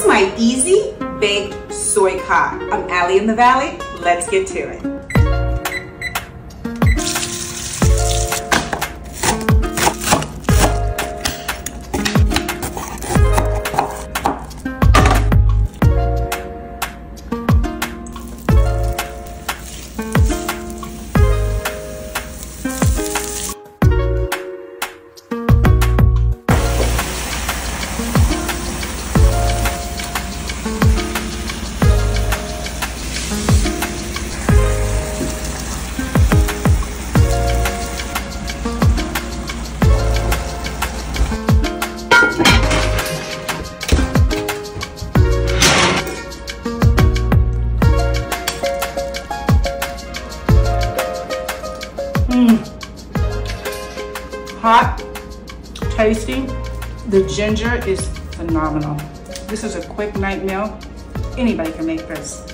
is my easy baked soy cod. I'm Ali in the Valley. Let's get to it. Mmm. Hot, tasty. The ginger is phenomenal. This is a quick night meal. Anybody can make this.